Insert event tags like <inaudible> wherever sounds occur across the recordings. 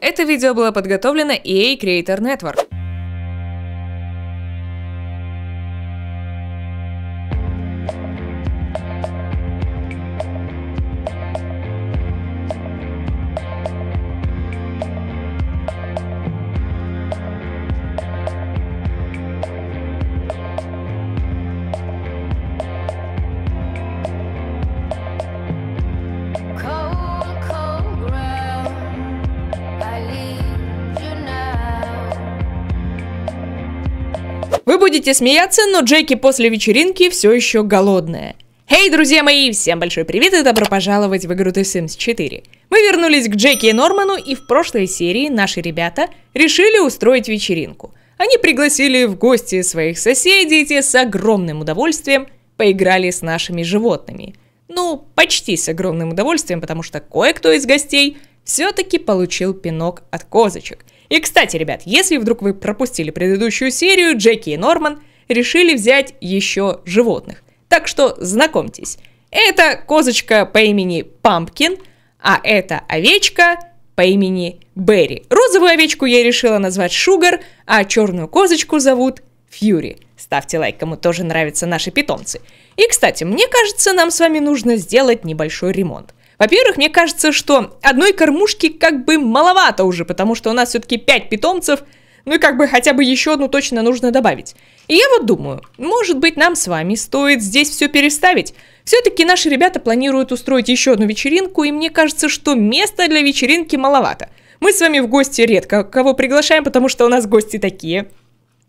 Это видео было подготовлено EA Creator Network. Будете смеяться, но Джеки после вечеринки все еще голодная. Эй, друзья мои, всем большой привет и добро пожаловать в игру The Sims 4. Мы вернулись к Джеки и Норману, и в прошлой серии наши ребята решили устроить вечеринку. Они пригласили в гости своих соседей, те с огромным удовольствием поиграли с нашими животными. Ну, почти с огромным удовольствием, потому что кое-кто из гостей все-таки получил пинок от козочек. И, кстати, ребят, если вдруг вы пропустили предыдущую серию, Джеки и Норман решили взять еще животных. Так что знакомьтесь. Это козочка по имени Пампкин, а это овечка по имени Берри. Розовую овечку я решила назвать Шугар, а черную козочку зовут Фьюри. Ставьте лайк, кому тоже нравятся наши питомцы. И, кстати, мне кажется, нам с вами нужно сделать небольшой ремонт. Во-первых, мне кажется, что одной кормушки как бы маловато уже, потому что у нас все-таки 5 питомцев, ну и как бы хотя бы еще одну точно нужно добавить. И я вот думаю, может быть нам с вами стоит здесь все переставить. Все-таки наши ребята планируют устроить еще одну вечеринку, и мне кажется, что места для вечеринки маловато. Мы с вами в гости редко кого приглашаем, потому что у нас гости такие.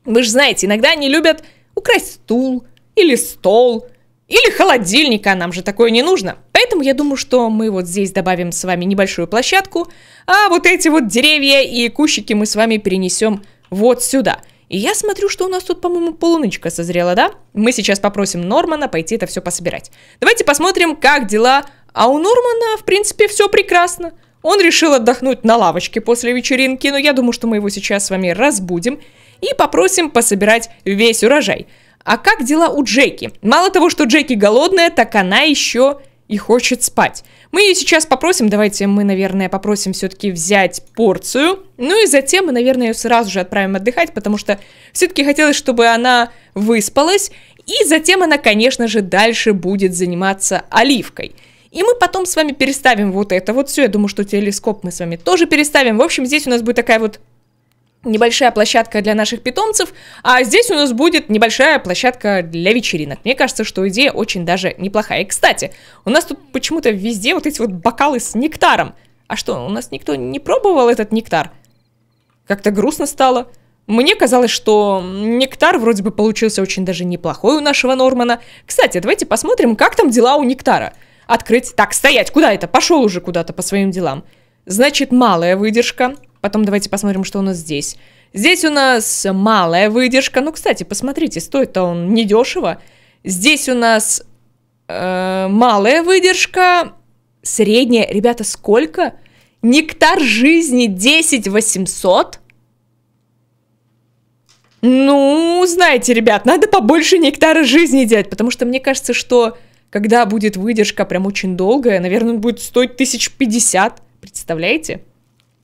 Вы же знаете, иногда они любят украсть стул или стол, или холодильник, а нам же такое не нужно. Поэтому я думаю, что мы вот здесь добавим с вами небольшую площадку, а вот эти вот деревья и кущики мы с вами перенесем вот сюда. И я смотрю, что у нас тут, по-моему, полунычка созрела, да? Мы сейчас попросим Нормана пойти это все пособирать. Давайте посмотрим, как дела. А у Нормана, в принципе, все прекрасно. Он решил отдохнуть на лавочке после вечеринки, но я думаю, что мы его сейчас с вами разбудим и попросим пособирать весь урожай. А как дела у Джеки? Мало того, что Джеки голодная, так она еще и хочет спать. Мы ее сейчас попросим, давайте мы, наверное, попросим все-таки взять порцию. Ну и затем мы, наверное, ее сразу же отправим отдыхать, потому что все-таки хотелось, чтобы она выспалась. И затем она, конечно же, дальше будет заниматься оливкой. И мы потом с вами переставим вот это вот все. Я думаю, что телескоп мы с вами тоже переставим. В общем, здесь у нас будет такая вот небольшая площадка для наших питомцев, а здесь у нас будет небольшая площадка для вечеринок. Мне кажется, что идея очень даже неплохая. И, кстати, у нас тут почему-то везде вот эти вот бокалы с нектаром. А что, у нас никто не пробовал этот нектар? Как-то грустно стало. Мне казалось, что нектар вроде бы получился очень даже неплохой у нашего Нормана. Кстати, давайте посмотрим, как там дела у нектара. Открыть. Так, стоять, куда это? Пошел уже куда-то по своим делам. Значит, малая выдержка. Потом давайте посмотрим, что у нас здесь. Здесь у нас малая выдержка. Ну, кстати, посмотрите, стоит-то он недешево. Здесь у нас э, малая выдержка. Средняя. Ребята, сколько? Нектар жизни 10 800. Ну, знаете, ребят, надо побольше нектара жизни делать, потому что мне кажется, что когда будет выдержка прям очень долгая, наверное, будет стоить 1050. Представляете?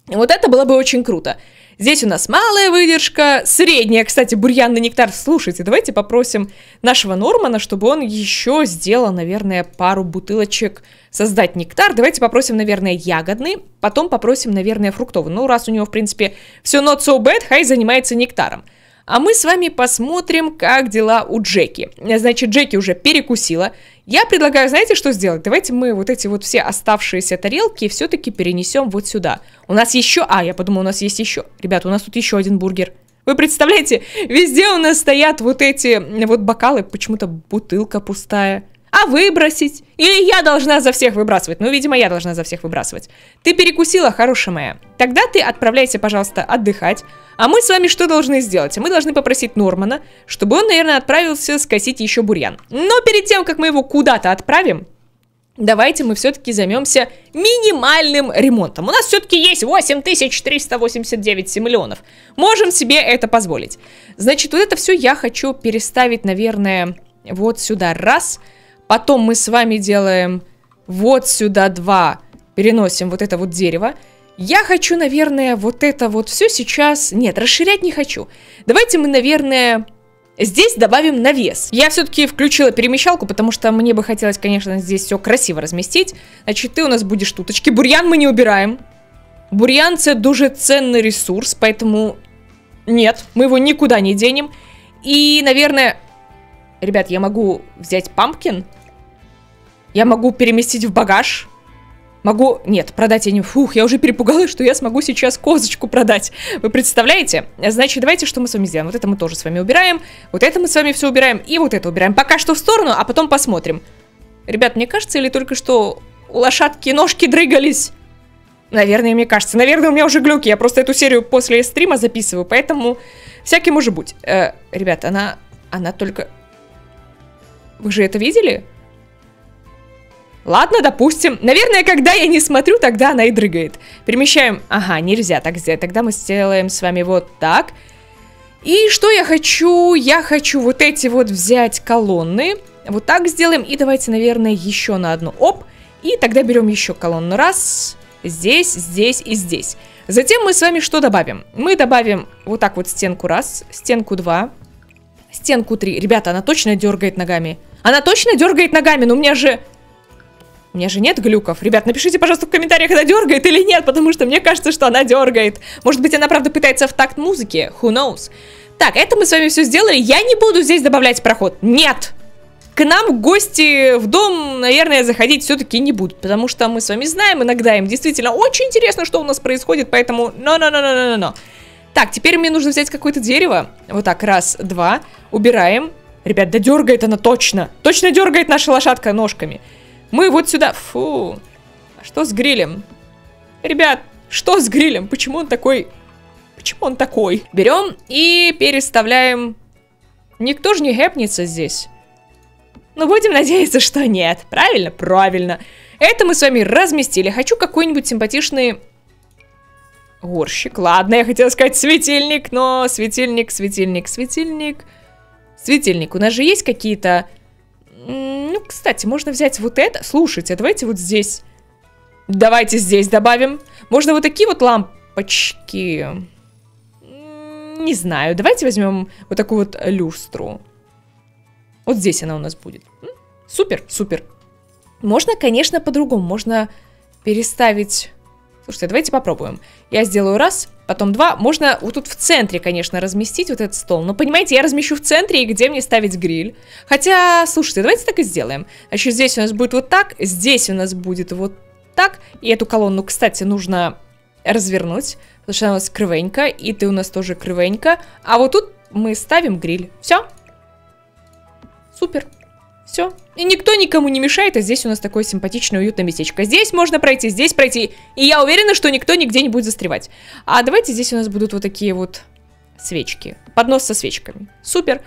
Вот это было бы очень круто. Здесь у нас малая выдержка, средняя, кстати, бурьянный нектар. Слушайте, давайте попросим нашего Нормана, чтобы он еще сделал, наверное, пару бутылочек создать нектар. Давайте попросим, наверное, ягодный, потом попросим, наверное, фруктовый. Ну, раз у него, в принципе, все not so bad, хай занимается нектаром. А мы с вами посмотрим, как дела у Джеки. Значит, Джеки уже перекусила. Я предлагаю, знаете, что сделать? Давайте мы вот эти вот все оставшиеся тарелки все-таки перенесем вот сюда. У нас еще... А, я подумала, у нас есть еще. Ребята, у нас тут еще один бургер. Вы представляете, везде у нас стоят вот эти вот бокалы, почему-то бутылка пустая. А выбросить? Или я должна за всех выбрасывать? Ну, видимо, я должна за всех выбрасывать. Ты перекусила, хорошая моя. Тогда ты отправляйся, пожалуйста, отдыхать. А мы с вами что должны сделать? Мы должны попросить Нормана, чтобы он, наверное, отправился скосить еще бурьян. Но перед тем, как мы его куда-то отправим, давайте мы все-таки займемся минимальным ремонтом. У нас все-таки есть 8389 миллионов. Можем себе это позволить. Значит, вот это все я хочу переставить, наверное, вот сюда раз. Потом мы с вами делаем вот сюда два. Переносим вот это вот дерево. Я хочу, наверное, вот это вот все сейчас... Нет, расширять не хочу. Давайте мы, наверное, здесь добавим навес. Я все-таки включила перемещалку, потому что мне бы хотелось, конечно, здесь все красиво разместить. Значит, ты у нас будешь туточки. Бурьян мы не убираем. Бурьян це дуже ценный ресурс, поэтому нет, мы его никуда не денем. И, наверное, ребят, я могу взять пампкин. Я могу переместить в багаж. Могу... Нет, продать я не... Фух, я уже перепугалась, что я смогу сейчас козочку продать. Вы представляете? Значит, давайте что мы с вами сделаем. Вот это мы тоже с вами убираем. Вот это мы с вами все убираем. И вот это убираем. Пока что в сторону, а потом посмотрим. Ребят, мне кажется, или только что у лошадки ножки дрыгались? Наверное, мне кажется. Наверное, у меня уже глюки. Я просто эту серию после стрима записываю, поэтому всякий может быть. Э, ребят, она... Она только... Вы же это видели? Ладно, допустим. Наверное, когда я не смотрю, тогда она и дрыгает. Перемещаем... Ага, нельзя так сделать. Тогда мы сделаем с вами вот так. И что я хочу? Я хочу вот эти вот взять колонны. Вот так сделаем. И давайте, наверное, еще на одну. Оп. И тогда берем еще колонну. Раз. Здесь, здесь и здесь. Затем мы с вами что добавим? Мы добавим вот так вот стенку раз, стенку два, стенку три. Ребята, она точно дергает ногами. Она точно дергает ногами, но у меня же... У меня же нет глюков. Ребят, напишите, пожалуйста, в комментариях, она дергает или нет, потому что мне кажется, что она дергает. Может быть, она, правда, пытается в такт музыки. Who knows? Так, это мы с вами все сделали. Я не буду здесь добавлять проход. Нет! К нам гости в дом, наверное, заходить все-таки не будут, потому что мы с вами знаем, иногда им действительно очень интересно, что у нас происходит, поэтому но-но-но-но-но-но. Так, теперь мне нужно взять какое-то дерево. Вот так, раз, два. Убираем. Ребят, да дергает она точно. Точно дергает наша лошадка ножками. Мы вот сюда... Фу. А что с грилем? Ребят, что с грилем? Почему он такой... Почему он такой? Берем и переставляем... Никто же не гэпнется здесь. Ну, будем надеяться, что нет. Правильно? Правильно. Это мы с вами разместили. Хочу какой-нибудь симпатичный горщик. Ладно, я хотела сказать светильник, но светильник, светильник, светильник. Светильник. У нас же есть какие-то... Ну, кстати, можно взять вот это. Слушайте, давайте вот здесь. Давайте здесь добавим. Можно вот такие вот лампочки. Не знаю. Давайте возьмем вот такую вот люстру. Вот здесь она у нас будет. Супер, супер. Можно, конечно, по-другому. Можно переставить... Слушайте, давайте попробуем. Я сделаю раз, потом два. Можно вот тут в центре, конечно, разместить вот этот стол. Но, понимаете, я размещу в центре, и где мне ставить гриль? Хотя, слушайте, давайте так и сделаем. Значит, здесь у нас будет вот так, здесь у нас будет вот так. И эту колонну, кстати, нужно развернуть, потому что она у нас кривенька, и ты у нас тоже кривенька. А вот тут мы ставим гриль. Все, Супер. Все. И никто никому не мешает, а здесь у нас такое симпатичное, уютное местечко. Здесь можно пройти, здесь пройти. И я уверена, что никто нигде не будет застревать. А давайте здесь у нас будут вот такие вот свечки. Поднос со свечками. Супер.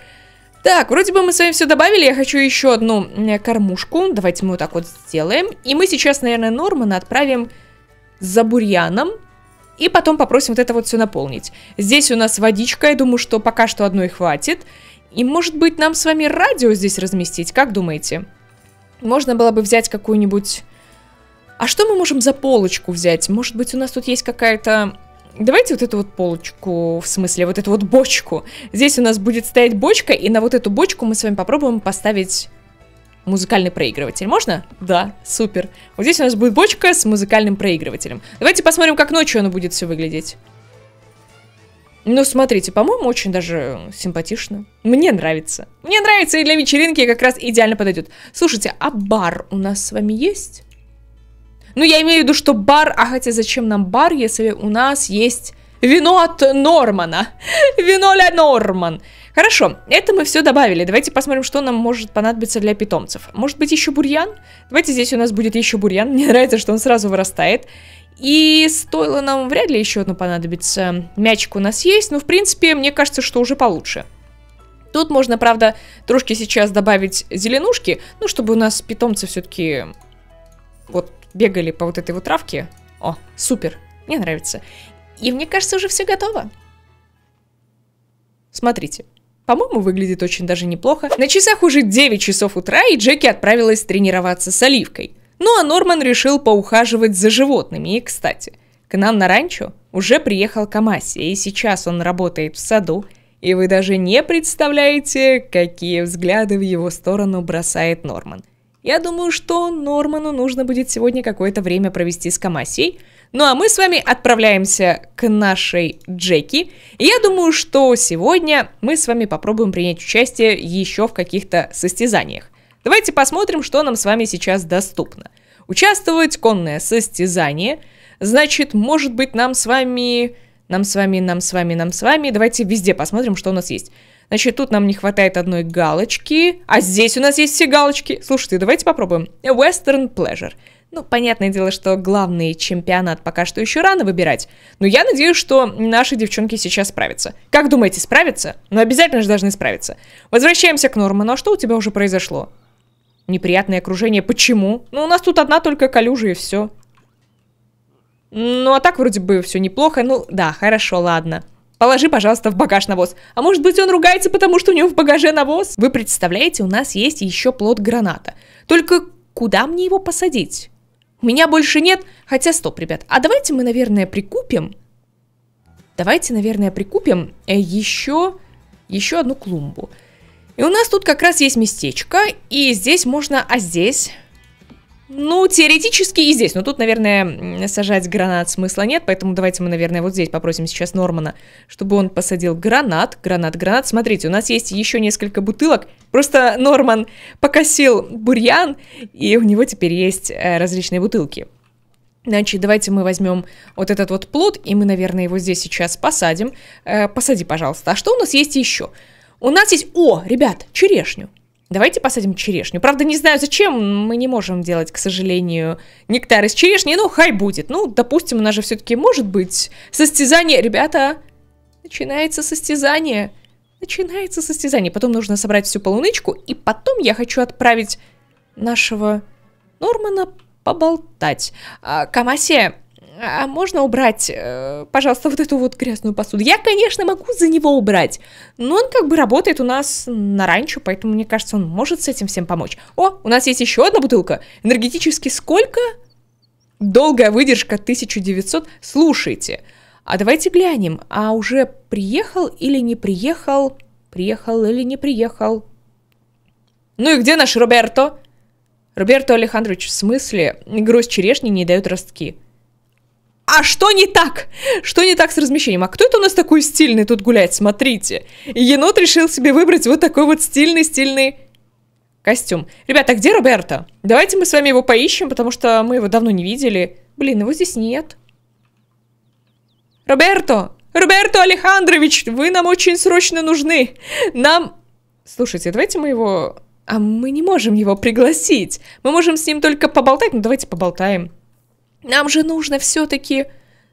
Так, вроде бы мы с вами все добавили. Я хочу еще одну э, кормушку. Давайте мы вот так вот сделаем. И мы сейчас, наверное, Нормана отправим за бурьяном. И потом попросим вот это вот все наполнить. Здесь у нас водичка. Я думаю, что пока что одной хватит. И может быть нам с вами радио здесь разместить, как думаете? Можно было бы взять какую-нибудь... А что мы можем за полочку взять? Может быть у нас тут есть какая-то... Давайте вот эту вот полочку, в смысле вот эту вот бочку. Здесь у нас будет стоять бочка, и на вот эту бочку мы с вами попробуем поставить музыкальный проигрыватель. Можно? Да, супер. Вот здесь у нас будет бочка с музыкальным проигрывателем. Давайте посмотрим, как ночью оно будет все выглядеть. Ну, смотрите, по-моему, очень даже симпатично. Мне нравится. Мне нравится, и для вечеринки как раз идеально подойдет. Слушайте, а бар у нас с вами есть? Ну, я имею в виду, что бар... А хотя зачем нам бар, если у нас есть вино от Нормана? <laughs> Вино ля Норман. Хорошо, это мы все добавили. Давайте посмотрим, что нам может понадобиться для питомцев. Может быть, еще бурьян? Давайте здесь у нас будет еще бурьян. Мне нравится, что он сразу вырастает. И стоило нам вряд ли еще одно понадобится. Мячик у нас есть, но в принципе, мне кажется, что уже получше. Тут можно, правда, трошки сейчас добавить зеленушки, ну, чтобы у нас питомцы все-таки вот бегали по вот этой вот травке. О, супер, мне нравится. И мне кажется, уже все готово. Смотрите. По-моему, выглядит очень даже неплохо. На часах уже 9 часов утра, и Джеки отправилась тренироваться с Оливкой. Ну а Норман решил поухаживать за животными. И, кстати, К нам на ранчо уже приехал Камаси, и сейчас он работает в саду, и вы даже не представляете, какие взгляды в его сторону бросает Норман. Я думаю, что Норману нужно будет сегодня какое-то время провести с Камасией, ну а мы с вами отправляемся к нашей Джеки. И я думаю, что сегодня мы с вами попробуем принять участие еще в каких-то состязаниях. Давайте посмотрим, что нам с вами сейчас доступно. Участвовать конное состязание. Значит, может быть, нам с вами... Нам с вами, нам с вами, нам с вами. Давайте везде посмотрим, что у нас есть. Значит, тут нам не хватает одной галочки. А здесь у нас есть все галочки. Слушайте, давайте попробуем. Western Pleasure. Ну, понятное дело, что главный чемпионат пока что еще рано выбирать. Но я надеюсь, что наши девчонки сейчас справятся. Как думаете, справятся? Ну, обязательно же должны справиться. Возвращаемся к Норману. А что у тебя уже произошло? Неприятное окружение. Почему? Ну, у нас тут одна только калюжа и все. Ну, а так вроде бы все неплохо. Ну, да, хорошо, ладно. Положи, пожалуйста, в багаж навоз. А может быть, он ругается, потому что у него в багаже навоз? Вы представляете, у нас есть еще плод граната. Только куда мне его посадить? У меня больше нет. Хотя, стоп, ребят. А давайте мы, наверное, прикупим. Давайте, наверное, прикупим э, еще, еще одну клумбу. И у нас тут как раз есть местечко. И здесь можно... А здесь... Ну, теоретически и здесь. Но тут, наверное, сажать гранат смысла нет. Поэтому давайте мы, наверное, вот здесь попросим сейчас Нормана, чтобы он посадил гранат. Гранат, гранат. Смотрите, у нас есть еще несколько бутылок. Просто Норман покосил бурьян, и у него теперь есть э, различные бутылки. Значит, давайте мы возьмем вот этот вот плод, и мы, наверное, его здесь сейчас посадим. Э, посади, пожалуйста. А что у нас есть еще? У нас есть... О, ребят, черешню. Давайте посадим черешню. Правда, не знаю, зачем мы не можем делать, к сожалению, нектар из черешни. Ну, хай будет. Ну, допустим, у нас же все-таки может быть состязание. Ребята, начинается состязание. Начинается состязание. Потом нужно собрать всю полунычку. И потом я хочу отправить нашего Нормана поболтать. А, Камасе, а можно убрать, э, пожалуйста, вот эту вот грязную посуду? Я, конечно, могу за него убрать, но он как бы работает у нас на ранчо, поэтому, мне кажется, он может с этим всем помочь. О, у нас есть еще одна бутылка. Энергетически сколько? Долгая выдержка 1900. Слушайте, а давайте глянем, а уже приехал или не приехал? Приехал или не приехал? Ну и где наш Роберто? Роберто Алехандрович, в смысле, гроздь черешни не дают ростки. А что не так? Что не так с размещением? А кто это у нас такой стильный тут гуляет? Смотрите. И енот решил себе выбрать вот такой вот стильный-стильный костюм. Ребята, где Роберто? Давайте мы с вами его поищем, потому что мы его давно не видели. Блин, его здесь нет. Роберто! Роберто Алехандрович, вы нам очень срочно нужны. Нам... Слушайте, давайте мы его... А мы не можем его пригласить. Мы можем с ним только поболтать. Ну, давайте поболтаем. Нам же нужно все-таки...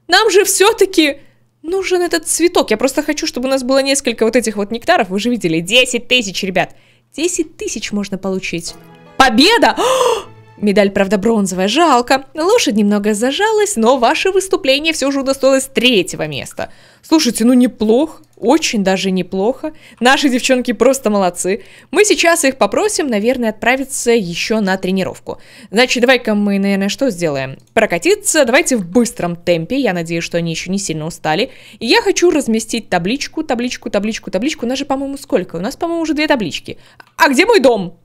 Нам же все-таки нужен этот цветок. Я просто хочу, чтобы у нас было несколько вот этих вот нектаров. Вы же видели, 10 тысяч, ребят. 10 тысяч можно получить. Победа! <gasps> Медаль, правда, бронзовая, жалко. Лошадь немного зажалась, но ваше выступление все же удостоилось третьего места. Слушайте, ну неплохо, очень даже неплохо. Наши девчонки просто молодцы. Мы сейчас их попросим, наверное, отправиться еще на тренировку. Значит, давай-ка мы, наверное, что сделаем? Прокатиться, давайте в быстром темпе. Я надеюсь, что они еще не сильно устали. И я хочу разместить табличку, табличку, табличку, табличку. У нас же, по-моему, сколько? У нас, по-моему, уже две таблички. А где мой дом?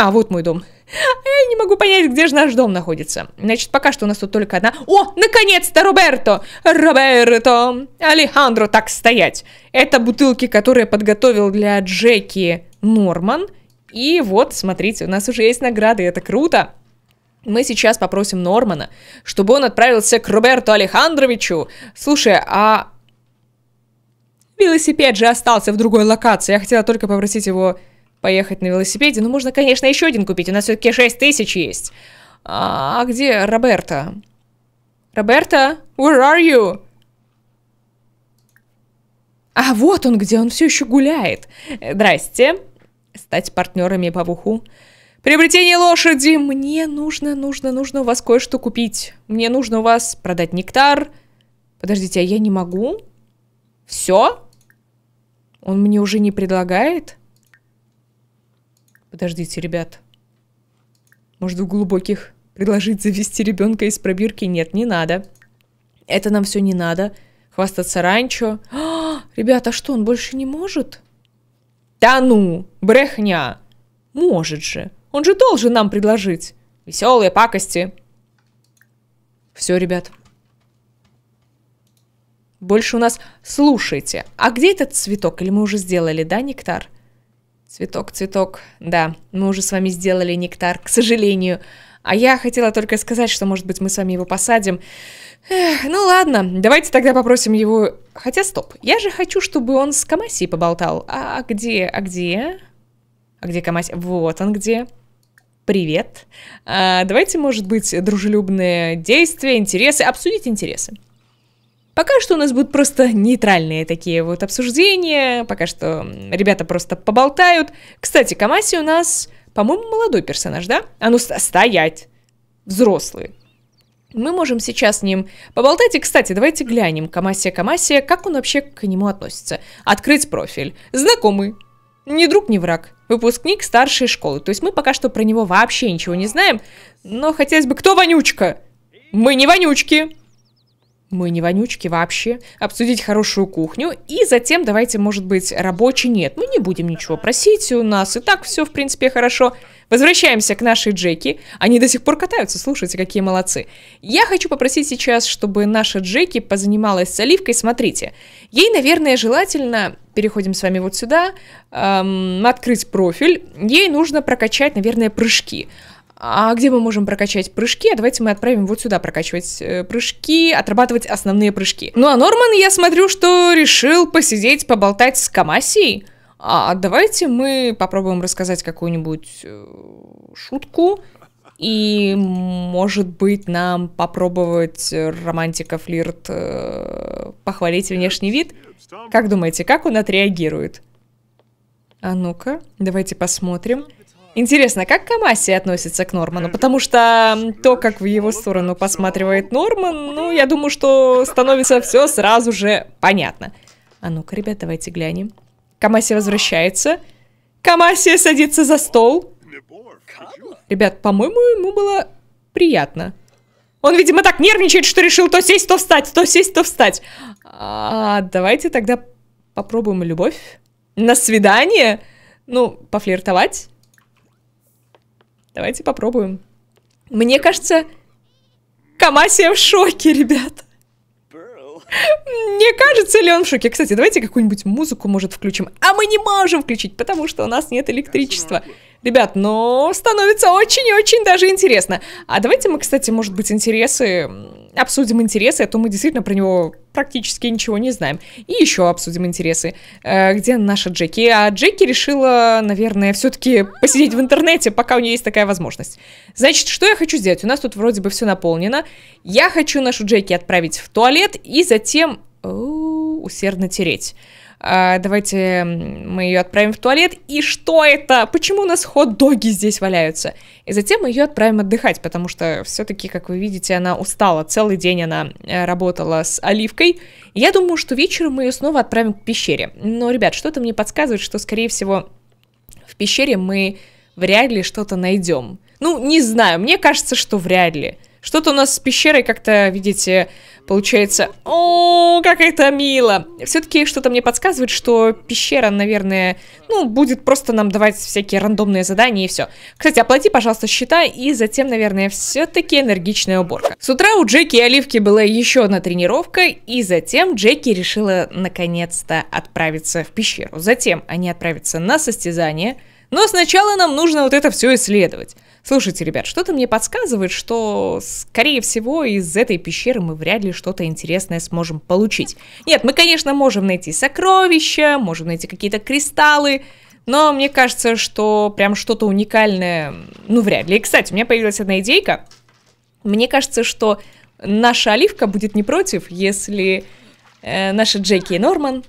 А, вот мой дом. Я не могу понять, где же наш дом находится. Значит, пока что у нас тут только одна... О, наконец-то, Роберто! Роберто! Алехандро, так стоять! Это бутылки, которые подготовил для Джеки Норман. И вот, смотрите, у нас уже есть награды, это круто. Мы сейчас попросим Нормана, чтобы он отправился к Роберту Алехандровичу. Слушай, а... Велосипед же остался в другой локации. Я хотела только попросить его поехать на велосипеде. Ну, можно, конечно, еще один купить. У нас все-таки 6 тысяч есть. А, а где Роберта? Роберта, where are you? А вот он где, он все еще гуляет. Э, Здрасте. Стать партнерами по вуху. Приобретение лошади. Мне нужно, нужно, нужно у вас кое-что купить. Мне нужно у вас продать нектар. Подождите, а я не могу? Все? Он мне уже не предлагает? Подождите, ребят. Может, в глубоких предложить завести ребенка из пробирки? Нет, не надо. Это нам все не надо. Хвастаться ранчо. А, ребята, что, он больше не может? Да ну, брехня. Может же. Он же должен нам предложить. Веселые пакости. Все, ребят. Больше у нас... Слушайте, а где этот цветок? Или мы уже сделали, да, нектар? Цветок, цветок. Да, мы уже с вами сделали нектар, к сожалению. А я хотела только сказать, что, может быть, мы с вами его посадим. Эх, ну ладно, давайте тогда попросим его... Хотя, стоп, я же хочу, чтобы он с Камаси поболтал. А где, а где? А где Камаси? Вот он где. Привет. А, давайте, может быть, дружелюбные действия, интересы, обсудить интересы. Пока что у нас будут просто нейтральные такие вот обсуждения, пока что ребята просто поболтают. Кстати, Камаси у нас, по-моему, молодой персонаж, да? А ну, стоять! Взрослый. Мы можем сейчас с ним поболтать. И, кстати, давайте глянем, Камасия Камасия, как он вообще к нему относится. Открыть профиль. Знакомый. Ни друг, ни враг. Выпускник старшей школы. То есть мы пока что про него вообще ничего не знаем. Но хотелось бы... Кто вонючка? Мы не вонючки. Мы не вонючки вообще. Обсудить хорошую кухню. И затем давайте, может быть, рабочий нет. Мы не будем ничего просить. У нас и так все, в принципе, хорошо. Возвращаемся к нашей Джеки. Они до сих пор катаются, слушайте, какие молодцы. Я хочу попросить сейчас, чтобы наша Джеки позанималась с Оливкой. Смотрите, ей, наверное, желательно, переходим с вами вот сюда, эм, открыть профиль. Ей нужно прокачать, наверное, прыжки. А где мы можем прокачать прыжки? А давайте мы отправим вот сюда прокачивать э, прыжки, отрабатывать основные прыжки. Ну а Норман, я смотрю, что решил посидеть, поболтать с Камасией. А давайте мы попробуем рассказать какую-нибудь э, шутку. И, может быть, нам попробовать романтика, флирт, э, похвалить внешний вид? Как думаете, как он отреагирует? А ну-ка, давайте посмотрим. Интересно, как Камаси относится к Норману? Потому что то, как в его сторону посматривает Норман, ну, я думаю, что становится все сразу же понятно. А ну-ка, ребят, давайте глянем. Камаси возвращается. Камаси садится за стол. Ребят, по-моему, ему было приятно. Он, видимо, так нервничает, что решил то сесть, то встать, то сесть, то встать. А, давайте тогда попробуем любовь. На свидание? Ну, пофлиртовать? Давайте попробуем. Мне кажется, Камасия в шоке, ребят. Не кажется ли он в шоке? Кстати, давайте какую-нибудь музыку, может, включим. А мы не можем включить, потому что у нас нет электричества. Ребят, но становится очень и очень даже интересно. А давайте мы, кстати, может быть, интересы... Обсудим интересы, а то мы действительно про него практически ничего не знаем. И еще обсудим интересы. Э, где наша Джеки? А Джеки решила, наверное, все-таки посидеть в интернете, пока у нее есть такая возможность. Значит, что я хочу сделать? У нас тут вроде бы все наполнено. Я хочу нашу Джеки отправить в туалет и затем о, усердно тереть. А, давайте мы ее отправим в туалет. И что это? Почему у нас хот-доги здесь валяются? И затем мы ее отправим отдыхать, потому что все-таки, как вы видите, она устала. Целый день она э, работала с Оливкой. Я думаю, что вечером мы ее снова отправим к пещере. Но, ребят, что-то мне подсказывает, что, скорее всего, в пещере мы вряд ли что-то найдем. Ну, не знаю, мне кажется, что вряд ли. Что-то у нас с пещерой как-то, видите, получается... О, как это мило! Все-таки что-то мне подсказывает, что пещера, наверное, ну, будет просто нам давать всякие рандомные задания и все. Кстати, оплати, пожалуйста, счета, и затем, наверное, все-таки энергичная уборка. С утра у Джеки и Оливки была еще одна тренировка, и затем Джеки решила наконец-то отправиться в пещеру. Затем они отправятся на состязание, но сначала нам нужно вот это все исследовать. Слушайте, ребят, что-то мне подсказывает, что, скорее всего, из этой пещеры мы вряд ли что-то интересное сможем получить. Нет, мы, конечно, можем найти сокровища, можем найти какие-то кристаллы, но мне кажется, что прям что-то уникальное, ну, вряд ли. И, кстати, у меня появилась одна идейка. Мне кажется, что наша Оливка будет не против, если э, наши Джеки Норман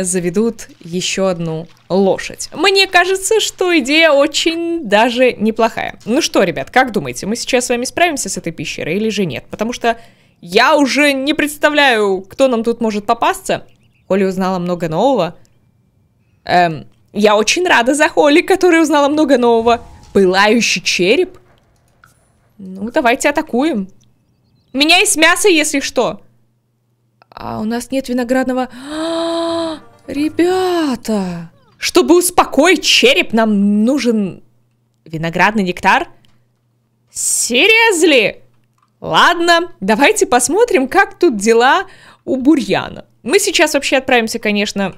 заведут еще одну лошадь. Мне кажется, что идея очень даже неплохая. Ну что, ребят, как думаете, мы сейчас с вами справимся с этой пещерой или же нет? Потому что я уже не представляю, кто нам тут может попасться. Холли узнала много нового. Эм, я очень рада за Холли, которая узнала много нового. Пылающий череп? Ну, давайте атакуем. У меня есть мясо, если что. А у нас нет виноградного... А, Ребята! Чтобы успокоить череп, нам нужен виноградный нектар? Серьезли? Ладно, давайте посмотрим, как тут дела у бурьяна. Мы сейчас вообще отправимся, конечно,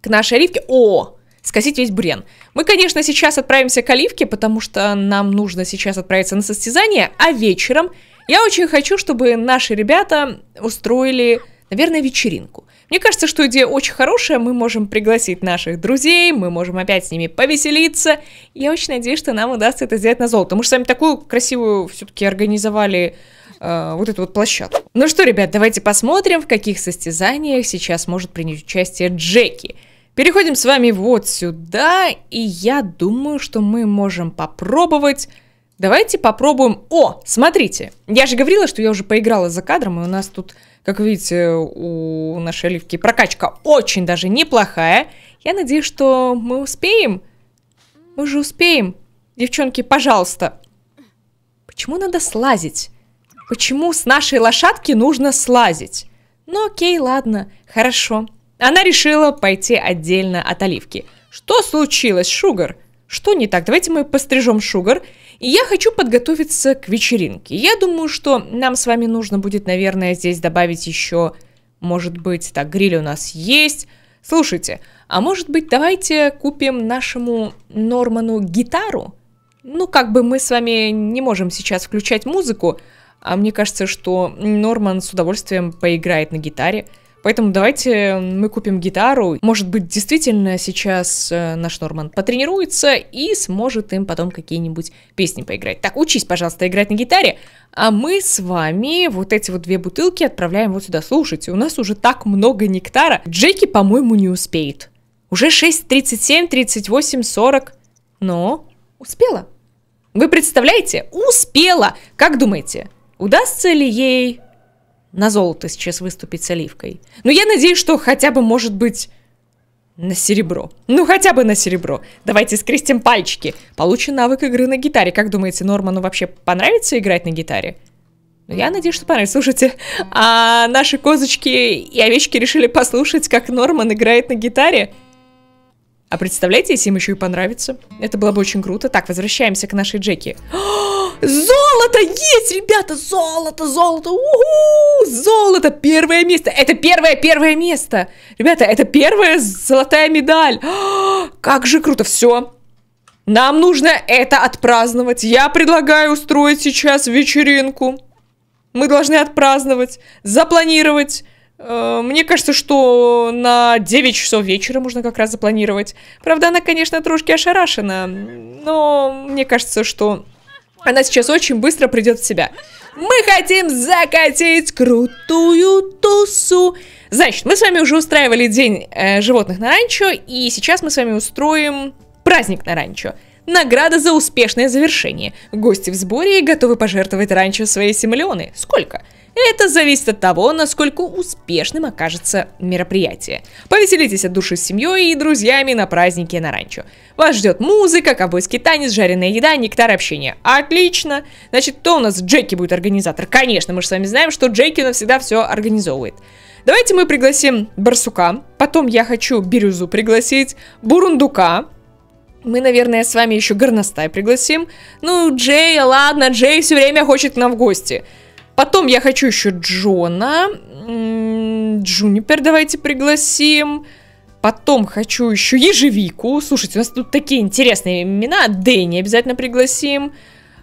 к нашей оливке. О, скосить весь бурьян. Мы, конечно, сейчас отправимся к оливке, потому что нам нужно сейчас отправиться на состязание, а вечером я очень хочу, чтобы наши ребята устроили, наверное, вечеринку. Мне кажется, что идея очень хорошая, мы можем пригласить наших друзей, мы можем опять с ними повеселиться. Я очень надеюсь, что нам удастся это сделать на золото. Мы же с вами такую красивую все-таки организовали э, вот эту вот площадку. Ну что, ребят, давайте посмотрим, в каких состязаниях сейчас может принять участие Джеки. Переходим с вами вот сюда, и я думаю, что мы можем попробовать... Давайте попробуем... О, смотрите, я же говорила, что я уже поиграла за кадром, и у нас тут, как видите, у нашей оливки прокачка очень даже неплохая. Я надеюсь, что мы успеем. Мы же успеем. Девчонки, пожалуйста. Почему надо слазить? Почему с нашей лошадки нужно слазить? Ну окей, ладно, хорошо. Она решила пойти отдельно от оливки. Что случилось, Шугар? Что не так? Давайте мы пострижем Шугар. И я хочу подготовиться к вечеринке. Я думаю, что нам с вами нужно будет, наверное, здесь добавить еще, может быть, так, гриль у нас есть. Слушайте, а может быть, давайте купим нашему Норману гитару? Ну, как бы мы с вами не можем сейчас включать музыку, а мне кажется, что Норман с удовольствием поиграет на гитаре. Поэтому давайте мы купим гитару. Может быть, действительно сейчас э, наш Норман потренируется и сможет им потом какие-нибудь песни поиграть. Так, учись, пожалуйста, играть на гитаре. А мы с вами вот эти вот две бутылки отправляем вот сюда. Слушайте, у нас уже так много нектара. Джеки, по-моему, не успеет. Уже 6, 37, 38, 40. Но успела. Вы представляете? Успела! Как думаете, удастся ли ей на золото сейчас выступить с оливкой? Ну, я надеюсь, что хотя бы, может быть, на серебро. Ну, хотя бы на серебро. Давайте скрестим пальчики. Получен навык игры на гитаре. Как думаете, Норману вообще понравится играть на гитаре? Ну, я надеюсь, что понравится. Слушайте, а наши козочки и овечки решили послушать, как Норман играет на гитаре? А представляете, если им еще и понравится? Это было бы очень круто. Так, возвращаемся к нашей Джеки. О, золото есть, ребята! Золото, золото! Уху! Золото! Первое место! Это первое, первое место! Ребята, это первая золотая медаль! О, как же круто! Все, нам нужно это отпраздновать. Я предлагаю устроить сейчас вечеринку. Мы должны отпраздновать, запланировать. Э, Мне кажется, что на 9 часов вечера можно как раз запланировать. Правда, она, конечно, трошки ошарашена, но мне кажется, что она сейчас очень быстро придет в себя. Мы хотим закатить крутую тусу. Значит, мы с вами уже устраивали день э, животных на ранчо, и сейчас мы с вами устроим праздник на ранчо. Награда за успешное завершение. Гости в сборе готовы пожертвовать ранчо свои симулионы. Сколько? Это зависит от того, насколько успешным окажется мероприятие. Повеселитесь от души с семьей и друзьями на празднике на ранчо. Вас ждет музыка, ковбойский танец, жареная еда, нектар общения. Отлично! Значит, кто у нас Джеки будет организатор? Конечно, мы же с вами знаем, что Джеки навсегда все организовывает. Давайте мы пригласим барсука, потом я хочу бирюзу пригласить, бурундука, мы, наверное, с вами еще горностай пригласим. Ну, Джей, ладно, Джей все время хочет к нам в гости. Потом я хочу еще Джона. Джунипер давайте пригласим. Потом хочу еще ежевику. Слушайте, у нас тут такие интересные имена. Дэнни обязательно пригласим.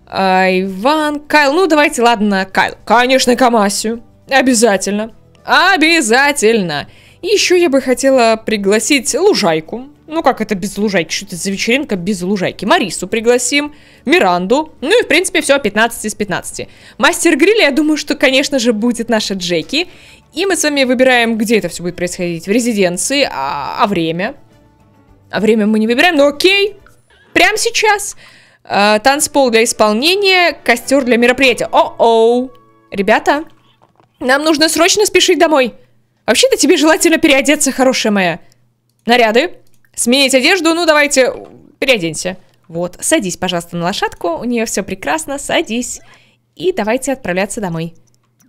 А, Иван, Кайл. Ну, давайте, ладно, Кайл. Конечно, Камасию. Обязательно. Обязательно. И еще я бы хотела пригласить Лужайку. Ну, как это без Лужайки? Что это за вечеринка без Лужайки? Марису пригласим, Миранду. Ну и, в принципе, все 15 из 15. Мастер гриля, я думаю, что, конечно же, будет наша Джеки. И мы с вами выбираем, где это все будет происходить. В резиденции, а, а время? А время мы не выбираем, ну окей. Прямо сейчас. А, танцпол для исполнения, костер для мероприятия. О-оу. Ребята, нам нужно срочно спешить домой. Вообще-то тебе желательно переодеться, хорошая моя. Наряды. Сменить одежду, ну давайте, переоденься. Вот, садись, пожалуйста, на лошадку, у нее все прекрасно, садись. И давайте отправляться домой.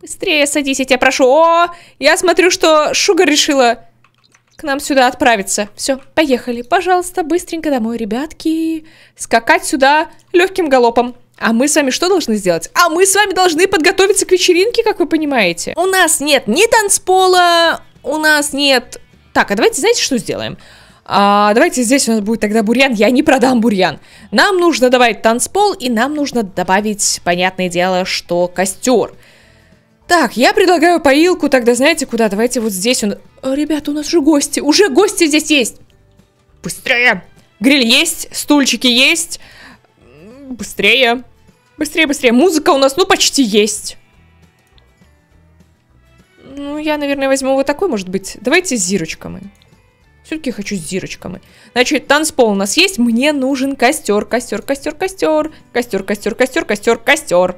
Быстрее садись, я тебя прошу. О, я смотрю, что Шугар решила к нам сюда отправиться. Все, поехали. Пожалуйста, быстренько домой, ребятки. Скакать сюда легким галопом. А мы с вами что должны сделать? А мы с вами должны подготовиться к вечеринке, как вы понимаете. У нас нет ни танцпола, у нас нет... Так, а давайте, знаете, что сделаем? А, давайте здесь у нас будет тогда бурьян. Я не продам бурьян. Нам нужно добавить танцпол, и нам нужно добавить, понятное дело, что костер. Так, я предлагаю поилку, тогда знаете куда? Давайте вот здесь он... О, ребята, у нас уже гости, уже гости здесь есть. Быстрее. Гриль есть, стульчики есть. Быстрее. Быстрее, быстрее. Музыка у нас, ну, почти есть. Ну, я, наверное, возьму вот такой, может быть. Давайте с зирочками. Все-таки хочу с зирочками. Значит, танцпол у нас есть. Мне нужен костер, костер, костер, костер. Костер, костер, костер, костер, костер.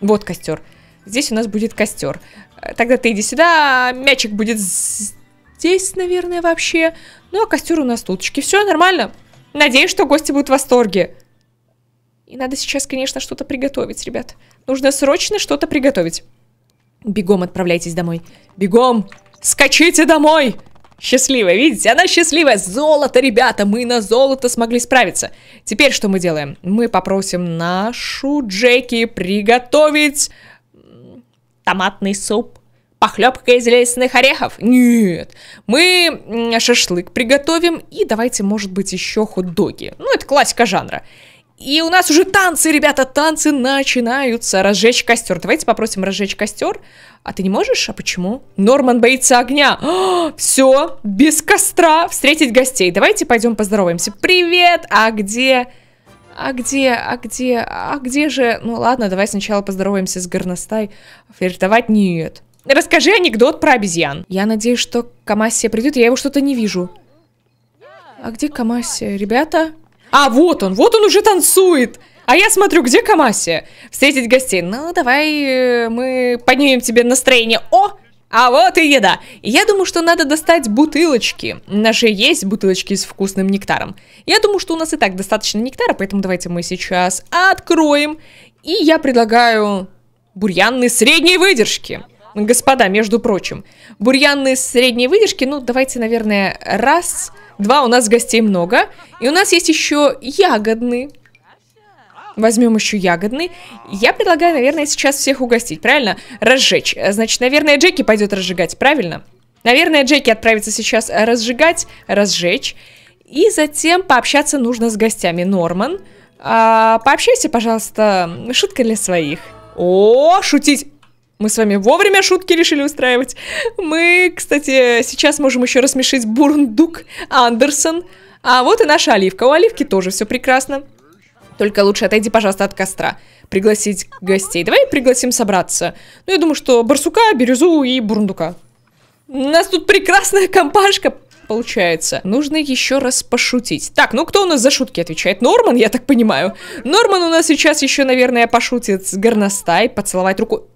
Вот костер. Здесь у нас будет костер. Э, Тогда ты иди сюда, мячик будет здесь, наверное, вообще. Ну, а костер у нас туточки. Все нормально. Надеюсь, что гости будут в восторге. И надо сейчас, конечно, что-то приготовить, ребят. Нужно срочно что-то приготовить. Бегом отправляйтесь домой. Бегом! Скачите домой! Счастливая, видите? Она счастливая. Золото, ребята, мы на золото смогли справиться. Теперь что мы делаем? Мы попросим нашу Джеки приготовить томатный суп. Похлебка из лесных орехов? Нет. Мы шашлык приготовим и давайте, может быть, еще хот-доги. Ну, это классика жанра. И у нас уже танцы, ребята, танцы начинаются. Разжечь костер. Давайте попросим разжечь костер. А ты не можешь? А почему? Норман боится огня. <gasps> все, без костра. Встретить гостей. Давайте пойдем поздороваемся. Привет! А где... А где, а где, а где же... Ну ладно, давай сначала поздороваемся с горностай. Флиртовать нет. Расскажи анекдот про обезьян. Я надеюсь, что Камассия придет, я его что-то не вижу. А где Камассия, ребята? А, вот он, вот он уже танцует. А я смотрю, где Камассия? Встретить гостей. Ну, давай э, мы поднимем тебе настроение. О, а вот и еда. Я думаю, что надо достать бутылочки. У нас же есть бутылочки с вкусным нектаром. Я думаю, что у нас и так достаточно нектара, поэтому давайте мы сейчас откроем. И я предлагаю бурьяны средней выдержки. Господа, между прочим, бурьяны средней выдержки, ну, давайте, наверное, раз, два, у нас гостей много. И у нас есть еще ягодный. Возьмем еще ягодный. Я предлагаю, наверное, сейчас всех угостить, правильно? Разжечь. Значит, наверное, Джеки пойдет разжигать, правильно? Наверное, Джеки отправится сейчас разжигать, разжечь. И затем пообщаться нужно с гостями. Норман, а, пообщайся, пожалуйста, шутка для своих. О, шутить! Мы с вами вовремя шутки решили устраивать. Мы, кстати, сейчас можем еще рассмешить Бурндук Андерсон. А вот и наша Оливка. У Оливки тоже все прекрасно. Только лучше отойди, пожалуйста, от костра. Пригласить гостей. Давай пригласим собраться. Ну, я думаю, что Барсука, Бирюзу и Бурундука. У нас тут прекрасная компашка получается. Нужно еще раз пошутить. Так, ну кто у нас за шутки отвечает? Норман, я так понимаю. Норман у нас сейчас еще, наверное, пошутит с горностай, поцеловать руку.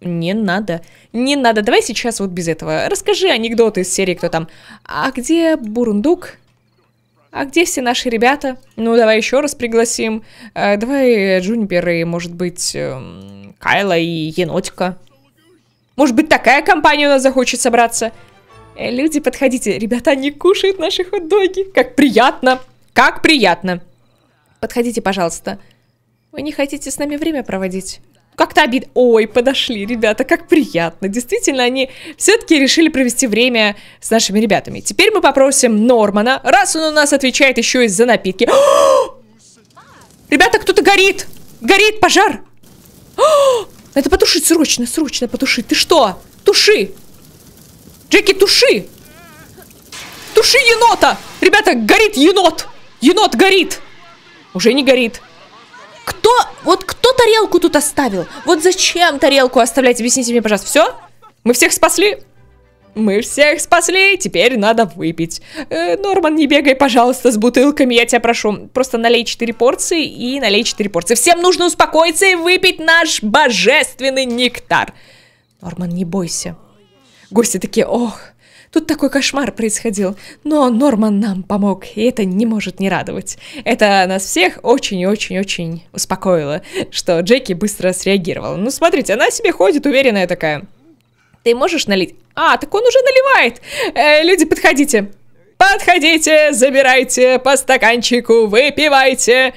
Не надо, не надо. Давай сейчас вот без этого. Расскажи анекдоты из серии, кто там. А где Бурундук? А где все наши ребята? Ну, давай еще раз пригласим. Э, давай Джунипер и, может быть, эм, Кайла и Енотика. Может быть, такая компания у нас захочет собраться? Э, люди, подходите. Ребята, они кушают наши хот-доги. Как приятно. Как приятно. Подходите, пожалуйста. Вы не хотите с нами время проводить? Как-то обид. Ой, подошли, ребята, как приятно. Действительно, они все-таки решили провести время с нашими ребятами. Теперь мы попросим Нормана, раз он у нас отвечает еще и за напитки. <gasps> Ребята, кто-то горит! Горит пожар! <gasps> Надо потушить срочно, срочно потушить. Ты что? Туши! Джеки, туши! Туши енота! Ребята, горит енот! Енот горит! Уже не горит. Кто, вот кто тарелку тут оставил? Вот зачем тарелку оставлять? Объясните мне, пожалуйста. Все? Мы всех спасли? Мы всех спасли, теперь надо выпить. Э, Норман, не бегай, пожалуйста, с бутылками, я тебя прошу. Просто налей 4 порции и налей 4 порции. Всем нужно успокоиться и выпить наш божественный нектар. Норман, не бойся. Гости такие, ох, Тут такой кошмар происходил, но Норман нам помог, и это не может не радовать. Это нас всех очень и очень-очень успокоило, что Джеки быстро среагировала. Ну, смотрите, она себе ходит уверенная такая. Ты можешь налить? А, так он уже наливает. Э, люди, подходите. Подходите, забирайте по стаканчику, выпивайте.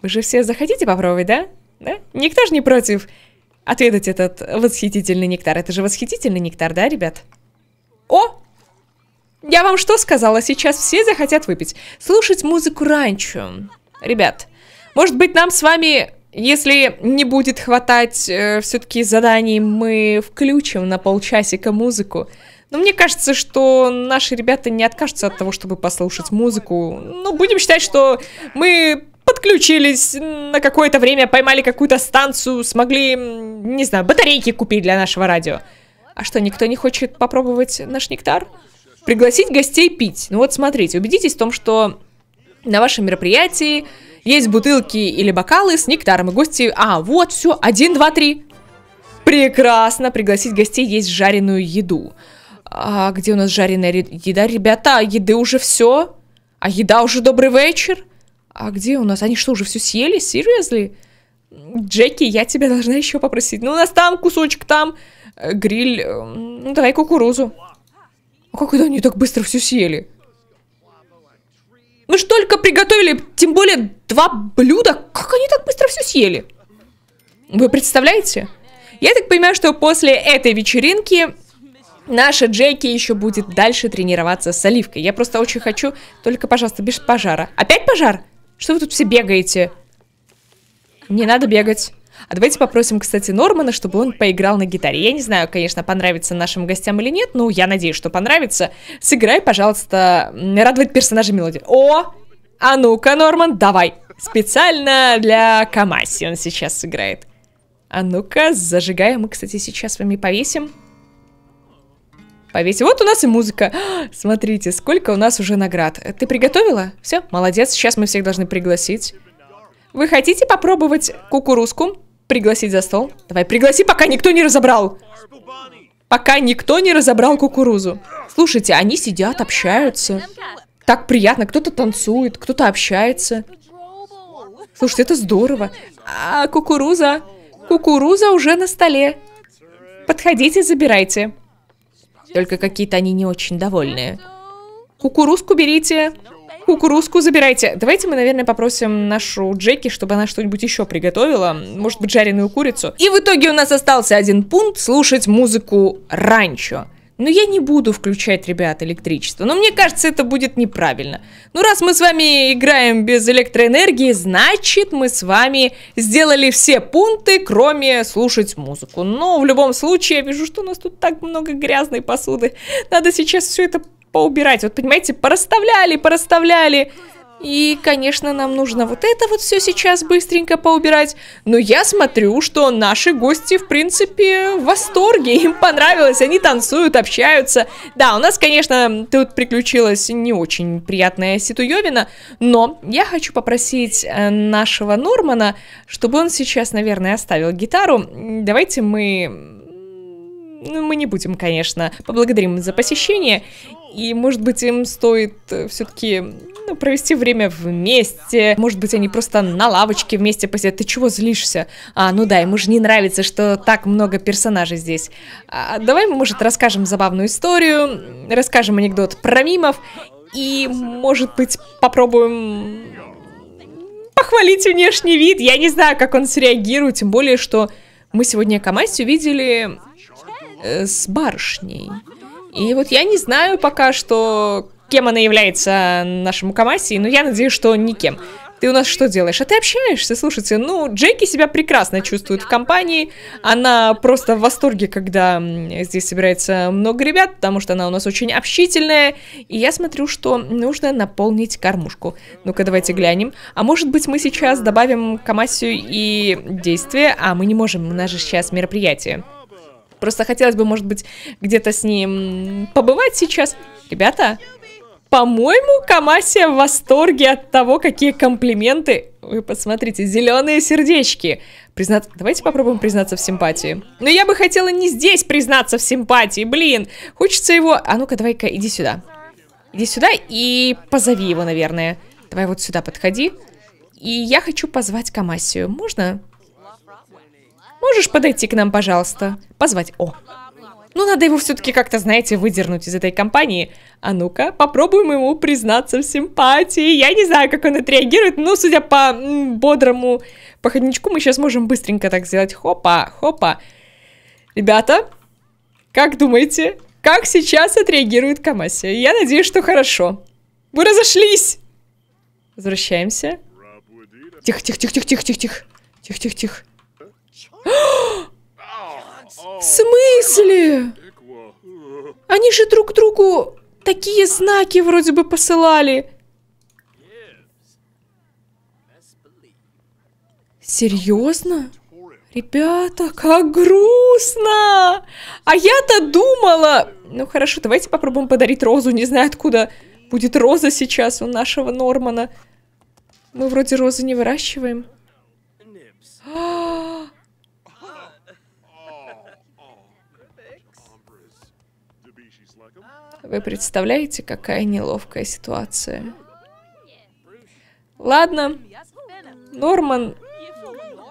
Вы же все захотите попробовать, да? Да? Никто же не против отведать этот восхитительный нектар. Это же восхитительный нектар, да, ребят? О! Я вам что сказала? Сейчас все захотят выпить. Слушать музыку ранчо. Ребят, может быть нам с вами, если не будет хватать э, все-таки заданий, мы включим на полчасика музыку. Но мне кажется, что наши ребята не откажутся от того, чтобы послушать музыку. Ну, будем считать, что мы подключились на какое-то время, поймали какую-то станцию, смогли, не знаю, батарейки купить для нашего радио. А что, никто не хочет попробовать наш нектар? Пригласить гостей пить. Ну вот смотрите, убедитесь в том, что на вашем мероприятии есть бутылки или бокалы с нектаром, и гости... А, вот, все, один, два, три. Прекрасно, пригласить гостей есть жареную еду. А где у нас жареная ре- еда? Ребята, еды уже все? А еда уже добрый вечер? А где у нас? Они что, уже все съели? Серьезно? Джеки, я тебя должна еще попросить. Ну, у нас там кусочек, там гриль. э, Ну, давай кукурузу. А как это они так быстро все съели? Мы ж только приготовили, тем более, два блюда. Как они так быстро все съели? Вы представляете? Я так понимаю, что после этой вечеринки наша Джеки еще будет дальше тренироваться с оливкой. Я просто очень хочу, только, пожалуйста, без пожара. Опять пожар? Что вы тут все бегаете? Не надо бегать. А давайте попросим, кстати, Нормана, чтобы он поиграл на гитаре. Я не знаю, конечно, понравится нашим гостям или нет, но я надеюсь, что понравится. Сыграй, пожалуйста, радовать персонажа мелодии. О! А ну-ка, Норман, давай. Специально для Камаси он сейчас сыграет. А ну-ка, зажигаем. Мы, кстати, сейчас с вами повесим. Повесим. Вот у нас и музыка. <gasps> Смотрите, сколько у нас уже наград. Ты приготовила? Все, молодец. Сейчас мы всех должны пригласить. Вы хотите попробовать кукурузку? Пригласить за стол? Давай, пригласи, пока никто не разобрал. Пока никто не разобрал кукурузу. Слушайте, они сидят, общаются. Так приятно. Кто-то танцует, кто-то общается. Слушайте, это здорово. А кукуруза? Кукуруза уже на столе. Подходите, забирайте. Только какие-то они не очень довольные. Кукурузку берите. Кукурузку забирайте. Давайте мы, наверное, попросим нашу Джеки, чтобы она что-нибудь еще приготовила. Может быть, жареную курицу. И в итоге у нас остался один пункт слушать музыку ранчо. Но я не буду включать, ребят, электричество. Но мне кажется, это будет неправильно. Ну, раз мы с вами играем без электроэнергии, значит, мы с вами сделали все пункты, кроме слушать музыку. Но в любом случае, я вижу, что у нас тут так много грязной посуды. Надо сейчас все это поубирать. Вот, понимаете, пораставляли, пораставляли. И, конечно, нам нужно вот это вот все сейчас быстренько поубирать. Но я смотрю, что наши гости, в принципе, в восторге. Им понравилось, они танцуют, общаются. Да, у нас, конечно, тут приключилась не очень приятная ситуевина, но я хочу попросить э, нашего Нормана, чтобы он сейчас, наверное, оставил гитару. Давайте мы ну, мы не будем, конечно, поблагодарим за посещение. И, может быть, им стоит все-таки ну, провести время вместе. Может быть, они просто на лавочке вместе посидят. Ты чего злишься? А, ну да, ему же не нравится, что так много персонажей здесь. А, давай может, расскажем забавную историю, расскажем анекдот про мимов. И, может быть, попробуем похвалить внешний вид. Я не знаю, как он среагирует, тем более, что мы сегодня Камасю видели э, с барышней. И вот я не знаю пока что, кем она является нашему Камаси, но я надеюсь, что никем. Ты у нас что делаешь? А ты общаешься? Слушайте, ну, Джеки себя прекрасно чувствует в компании. Она просто в восторге, когда здесь собирается много ребят, потому что она у нас очень общительная. И я смотрю, что нужно наполнить кормушку. Ну-ка, давайте глянем. А может быть, мы сейчас добавим Камасию и действие? А, мы не можем, у нас же сейчас мероприятие. Просто хотелось бы, может быть, где-то с ним побывать сейчас. Ребята, По-моему, Камасия в восторге от того, какие комплименты. Вы посмотрите, зеленые сердечки. Признаться... Давайте попробуем признаться в симпатии. Но я бы хотела не здесь признаться в симпатии, блин. Хочется его... А ну-ка, давай-ка, иди сюда. Иди сюда и позови его, наверное. Давай вот сюда подходи. И я хочу позвать Камасию. Можно? Можешь подойти к нам, пожалуйста? Позвать. О. Ну, надо его все-таки как-то, знаете, выдернуть из этой компании. А ну-ка, попробуем ему признаться в симпатии. Я не знаю, как он отреагирует, но судя по м, бодрому походничку, мы сейчас можем быстренько так сделать. Хопа, хопа. Ребята, как думаете, как сейчас отреагирует Камасия? Я надеюсь, что хорошо. Мы разошлись. Возвращаемся. Тихо, тихо, тихо, тихо, тихо, тихо, тихо. Тихо, тихо, тихо. <gasps> В смысле? Они же друг другу такие знаки вроде бы посылали. Серьезно? Ребята, как грустно! А я-то думала... Ну хорошо, давайте попробуем подарить розу. Не знаю, откуда будет роза сейчас у нашего Нормана. Мы вроде розы не выращиваем. Вы представляете, какая неловкая ситуация? Ладно, Норман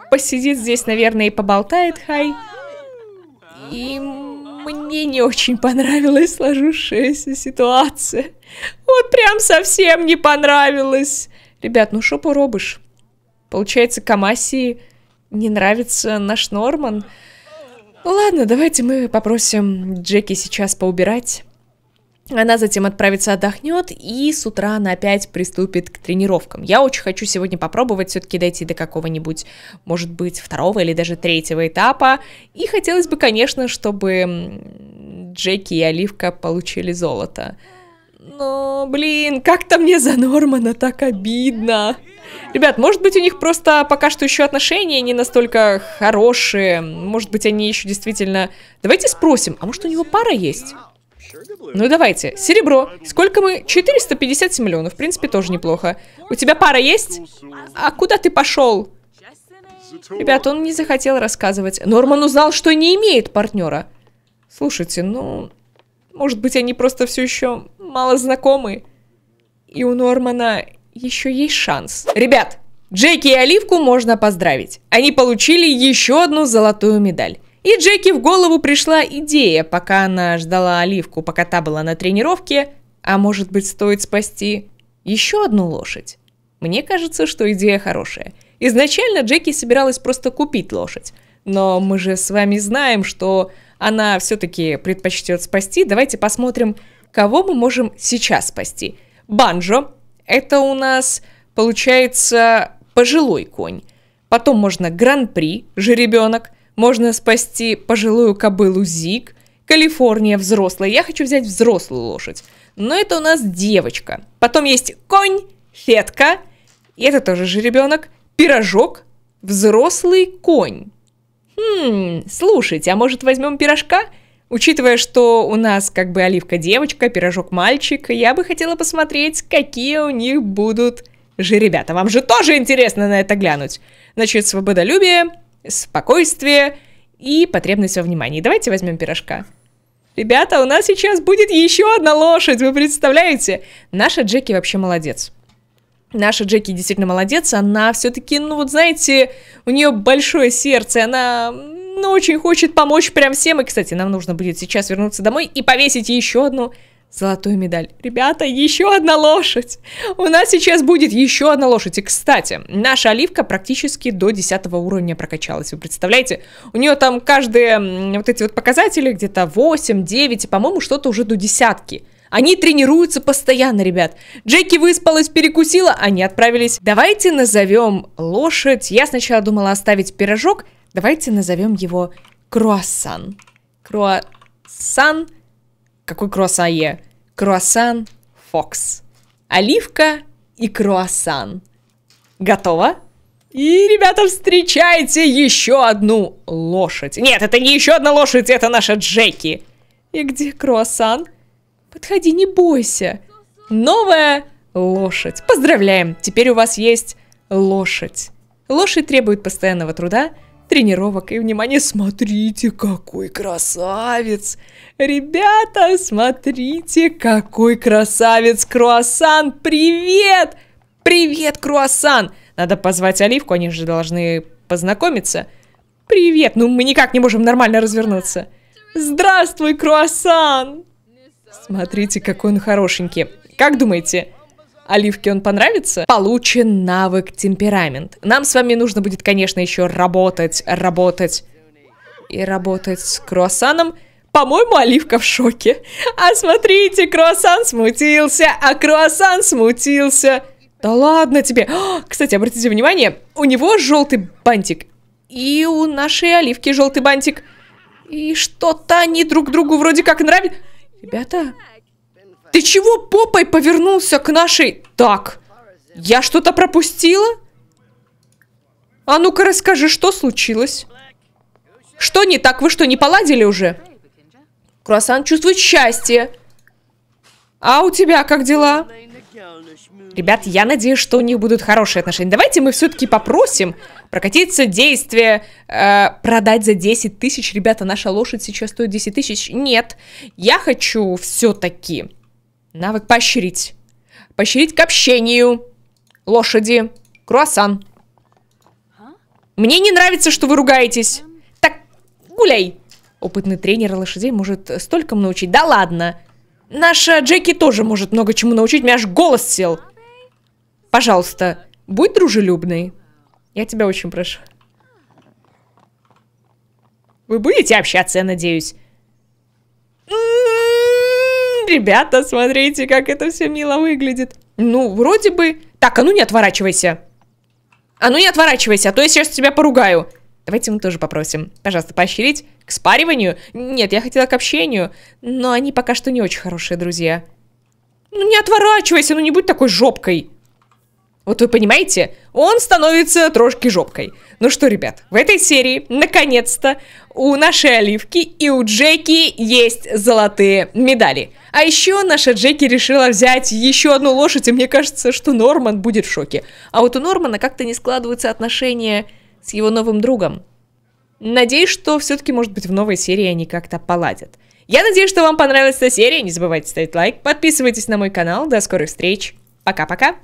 посидит здесь, наверное, и поболтает, хай. И мне не очень понравилась сложившаяся ситуация. Вот прям совсем не понравилось. Ребят, ну что поробишь? Получается, Камасии не нравится наш Норман. Ну ладно, давайте мы попросим Джеки сейчас поубирать. Она затем отправится отдохнет и с утра она опять приступит к тренировкам. Я очень хочу сегодня попробовать все-таки дойти до какого-нибудь, может быть, второго или даже третьего этапа. И хотелось бы, конечно, чтобы Джеки и Оливка получили золото. Но, блин, как-то мне за Нормана так обидно. Ребят, может быть, у них просто пока что еще отношения не настолько хорошие. Может быть, они еще действительно... Давайте спросим, а может, у него пара есть? Ну давайте, серебро. Сколько мы? 457 миллионов. В принципе, тоже неплохо. У тебя пара есть? А куда ты пошел? Ребят, он не захотел рассказывать. Норман узнал, что не имеет партнера. Слушайте, ну... Может быть, они просто все еще мало знакомы. И у Нормана еще есть шанс. Ребят, Джеки и Оливку можно поздравить. Они получили еще одну золотую медаль. И Джеки в голову пришла идея, пока она ждала Оливку, пока та была на тренировке, а может быть стоит спасти еще одну лошадь. Мне кажется, что идея хорошая. Изначально Джеки собиралась просто купить лошадь, но мы же с вами знаем, что она все-таки предпочтет спасти. Давайте посмотрим, кого мы можем сейчас спасти. Банджо, это у нас получается пожилой конь. Потом можно Гран-при, жеребенок. Можно спасти пожилую кобылу Зиг. Калифорния взрослая. Я хочу взять взрослую лошадь. Но это у нас девочка. Потом есть конь, фетка. И это тоже жеребенок. Пирожок, взрослый конь. Хм, слушайте, а может возьмем пирожка? Учитывая, что у нас как бы оливка девочка, пирожок мальчик, я бы хотела посмотреть, какие у них будут жеребята. Вам же тоже интересно на это глянуть. Значит, свободолюбие, спокойствие и потребность во внимании. Давайте возьмем пирожка. Ребята, у нас сейчас будет еще одна лошадь, вы представляете? Наша Джеки вообще молодец. Наша Джеки действительно молодец, она все-таки, ну вот знаете, у нее большое сердце, она ну, очень хочет помочь прям всем. И, кстати, нам нужно будет сейчас вернуться домой и повесить еще одну золотую медаль. Ребята, еще одна лошадь. У нас сейчас будет еще одна лошадь. И, кстати, наша оливка практически до 10 уровня прокачалась. Вы представляете? У нее там каждые вот эти вот показатели где-то 8, 9, и, по-моему, что-то уже до десятки. Они тренируются постоянно, ребят. Джеки выспалась, перекусила, они отправились. Давайте назовем лошадь. Я сначала думала оставить пирожок. Давайте назовем его круассан. Круассан. Какой круассае? Круассан Фокс. Оливка и круассан. Готово? И, ребята, встречайте еще одну лошадь. Нет, это не еще одна лошадь, это наша Джеки. И где круассан? Подходи, не бойся. новая лошадь. Поздравляем, теперь у вас есть лошадь. Лошадь требует постоянного труда, тренировок и внимания. Смотрите, какой красавец! Ребята, смотрите, какой красавец круассан! Привет! Привет, круассан! Надо позвать Оливку, они же должны познакомиться. Привет, ну мы никак не можем нормально развернуться. Здравствуй, круассан! Смотрите, какой он хорошенький. Как думаете, Оливке он понравится? Получен навык темперамент. Нам с вами нужно будет, конечно, еще работать, работать и работать с круассаном. По-моему, Оливка в шоке. А смотрите, круассан смутился, а круассан смутился. Да ладно тебе. О, кстати, обратите внимание, у него желтый бантик. И у нашей Оливки желтый бантик. И что-то они друг другу вроде как нравятся. Ребята, ты чего попой повернулся к нашей... Так, я что-то пропустила? А ну-ка расскажи, что случилось? Что не так? Вы что, не поладили уже? Круассан чувствует счастье. А у тебя как дела? Ребят, я надеюсь, что у них будут хорошие отношения. Давайте мы все-таки попросим прокатиться действие, э, продать за 10 тысяч. Ребята, наша лошадь сейчас стоит 10 тысяч. Нет, я хочу все-таки навык поощрить. Поощрить к общению. Лошади. Круассан. Мне не нравится, что вы ругаетесь. Так, гуляй. Опытный тренер лошадей может столькому научить. Да ладно. Наша Джеки тоже может много чему научить. У меня аж голос сел. Пожалуйста, будь дружелюбный. Я тебя очень прошу. Вы будете общаться, я надеюсь? Ребята, смотрите, как это все мило выглядит. Ну, вроде бы... Так, а ну не отворачивайся. А ну не отворачивайся, а то я сейчас тебя поругаю. Давайте мы тоже попросим. Пожалуйста, поощрить к спариванию. Нет, я хотела к общению, но они пока что не очень хорошие друзья. Ну не отворачивайся, ну не будь такой жопкой. Вот вы понимаете, он становится трошки жопкой. Ну что, ребят, в этой серии, наконец-то, у нашей Оливки и у Джеки есть золотые медали. А еще наша Джеки решила взять еще одну лошадь, и мне кажется, что Норман будет в шоке. А вот у Нормана как-то не складываются отношения с его новым другом. Надеюсь, что все-таки, может быть, в новой серии они как-то поладят. Я надеюсь, что вам понравилась эта серия. Не забывайте ставить лайк, подписывайтесь на мой канал. До скорых встреч. Пока-пока.